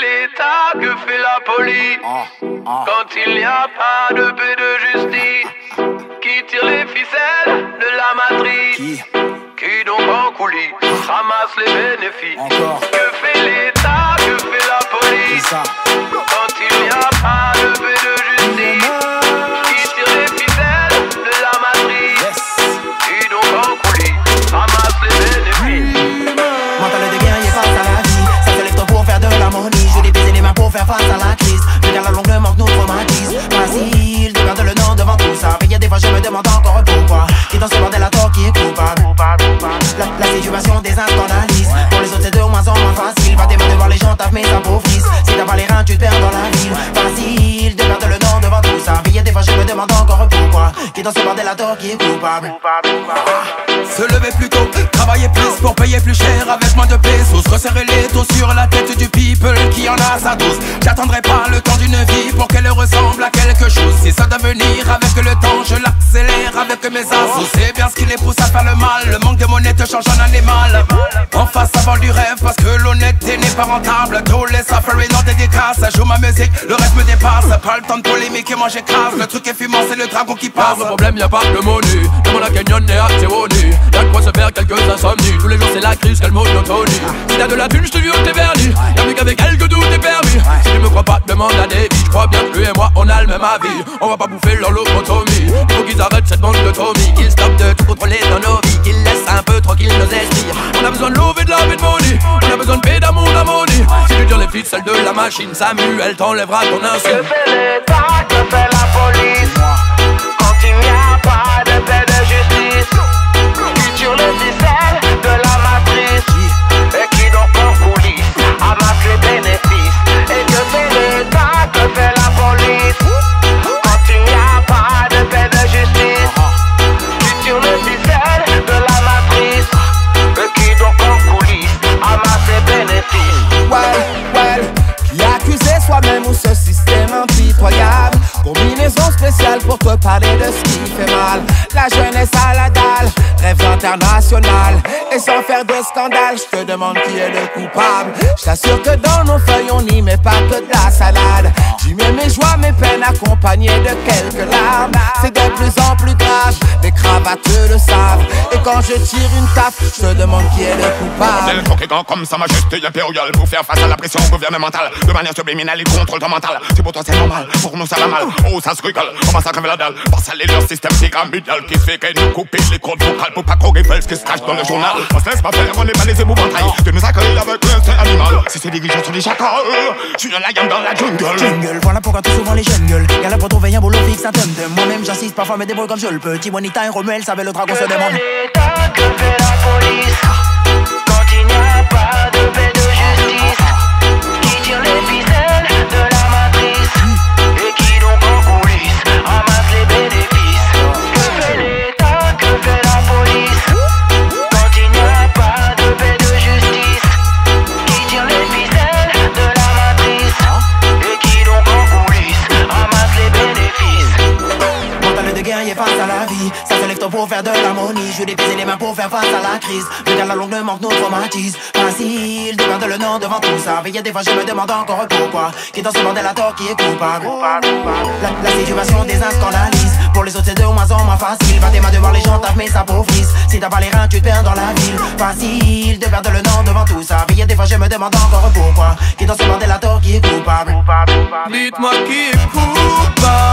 l'État, que fait la police Ah, ah. Quand il n'y a pas de paix de justice Qui tire les ficelles de la matrice Qui donc en coulisses ramasse les bénéfices Encore. Que fait l'État, que fait la police? Pourquoi Qui dans ce bordel à tort qui est coupable Se lever plus tôt, travailler plus pour payer plus cher avec moins de pesos. Resserrer les taux sur la tête du people qui en a sa dose. J'attendrai pas le temps d'une vie pour qu'elle ressemble à quelque chose. Si ça doit venir avec le temps, je l'accélère avec mes assos. C'est bien ce qui les pousse à faire le mal. Le manque de monnaie te change en animal. En face avant du rêve parce que pas rentable. Tous les safari non dédicace. Ça joue ma musique, le reste me dépasse. Pas le temps de polémique et moi j'écrase. Le truc est fumant, c'est le dragon qui passe. Le problème, y a pas de monu. Demande à Kenyon et à Théoni. Y'a quoi se faire quelques insomnies. Tous les jours, c'est la crise, quelle monotonie. Si t'as de la thune, je te vieux, t'es verni. Y'a plus qu'avec elle que tout est permis. Si tu me crois pas, demande à Davy. Je crois bien que lui et moi, on a le même avis. On va pas bouffer leur lobotomie. Il faut qu'ils arrêtent cette bande de Tommy. Qu'ils stoppent de tout contrôler dans nos vies. Qu'ils laissent un peu tranquille nos esprits. On a besoin de l'eau et de la et de. On a besoin de paix, Si tu tires les ficelles de la machine, Samuel t'enlèvera ton Que insulte. fait l'État, que fait la police Dalle, rêve international. Et sans faire de scandale, je te demande qui est le coupable. Je t'assure que dans nos feuilles on n'y met pas que de la salade. J'y mets mes joies, mes peines accompagnées de quelques larmes. C'est de plus en plus grave, le savent. Et quand je tire une taf, je demande qui est le coupable. Tel conquérant comme sa majesté impériale Pour faire face à la pression gouvernementale. De manière subliminale, il contrôle ton mental. C'est pour toi c'est normal, pour nous ça va mal. Oh ça se rigole, on va la dalle. Par saler leur système pyramidal Qui fait qu'elle nous coupe les cordes vocales Pour pas qu'on révèle ce qui se cache dans le journal. On se laisse pas faire, on est pas les épouvantails Tu nous accueilles avec l'instinct animal. Si ces dirigeants sont des chacals Je suis un lion dans la jungle. Jungle, voilà pourquoi tout souvent les jeunes gueules. Y'a là pour trouver un boulot fixe à tum Moi-même j'assiste parfois me débrouille comme je le peux. Tiwanita et Romuel savait le dragon se demande. À la vie. Ça tôt pour faire de l'harmonie. Je baiser les mains pour faire face à la crise. Regarde la longue manque nous traumatise. Facile de perdre le nom devant tout ça. Mais des fois je me demande encore pourquoi. Qui dans ce bordel à tort qui est coupable? La, la situation des scandalise. Pour les autres c'est de moins en moins facile. Va tes mains de voir les gens taffent mais s'appauvrissent. Si t'as pas les reins tu te perds dans la ville. Facile de perdre le nom devant tout ça. Mais des fois je me demande encore pourquoi. Qui dans ce bordel à tort qui est coupable? Dites-moi qui est cool.